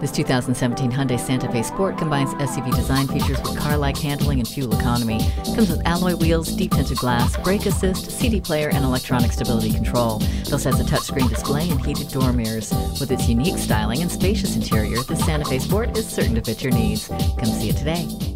This 2017 Hyundai Santa Fe Sport combines SUV design features with car-like handling and fuel economy. Comes with alloy wheels, deep tinted glass, brake assist, CD player, and electronic stability control. Also has a touchscreen display and heated door mirrors. With its unique styling and spacious interior, the Santa Fe Sport is certain to fit your needs. Come see it today.